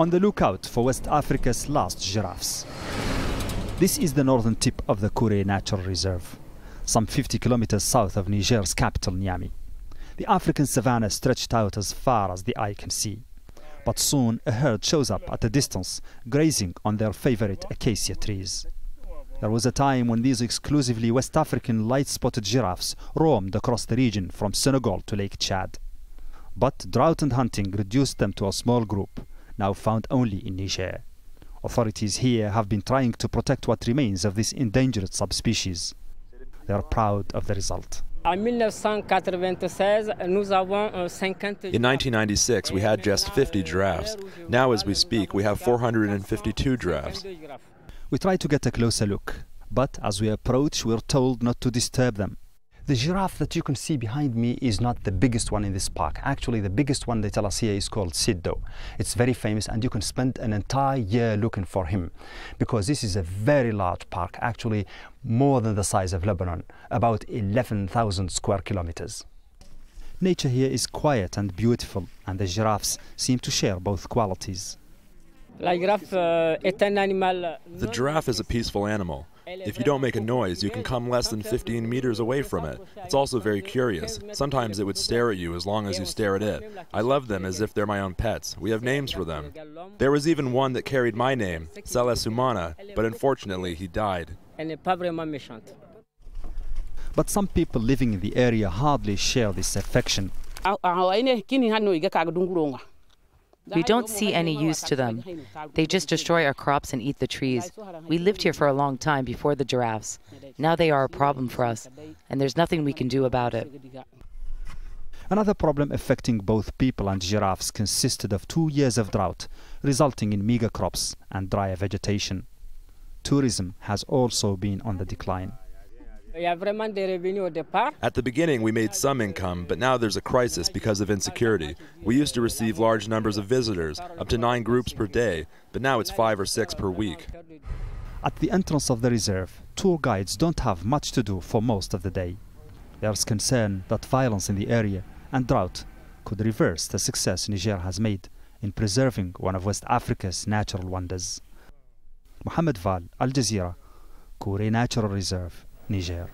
on the lookout for West Africa's last giraffes. This is the northern tip of the Kure Natural Reserve, some 50 kilometers south of Niger's capital, Niamey. The African savanna stretched out as far as the eye can see. But soon a herd shows up at a distance, grazing on their favorite acacia trees. There was a time when these exclusively West African light-spotted giraffes roamed across the region from Senegal to Lake Chad. But drought and hunting reduced them to a small group, now found only in Niger. Authorities here have been trying to protect what remains of this endangered subspecies. They are proud of the result. In 1996, we had just 50 giraffes. Now, as we speak, we have 452 giraffes. We try to get a closer look, but as we approach, we're told not to disturb them. The giraffe that you can see behind me is not the biggest one in this park. Actually, the biggest one they tell us here is called Siddo. It's very famous and you can spend an entire year looking for him because this is a very large park, actually more than the size of Lebanon, about 11,000 square kilometers. Nature here is quiet and beautiful and the giraffes seem to share both qualities. The giraffe is a peaceful animal. If you don't make a noise, you can come less than 15 meters away from it. It's also very curious. Sometimes it would stare at you as long as you stare at it. I love them as if they're my own pets. We have names for them. There was even one that carried my name, Salah Sumana, but unfortunately he died. But some people living in the area hardly share this affection. We don't see any use to them. They just destroy our crops and eat the trees. We lived here for a long time before the giraffes. Now they are a problem for us, and there's nothing we can do about it. Another problem affecting both people and giraffes consisted of two years of drought, resulting in meager crops and drier vegetation. Tourism has also been on the decline. At the beginning, we made some income, but now there's a crisis because of insecurity. We used to receive large numbers of visitors, up to nine groups per day, but now it's five or six per week. At the entrance of the reserve, tour guides don't have much to do for most of the day. There's concern that violence in the area and drought could reverse the success Niger has made in preserving one of West Africa's natural wonders. Mohamed Vall, Al Jazeera, Kure Natural Reserve. Niger.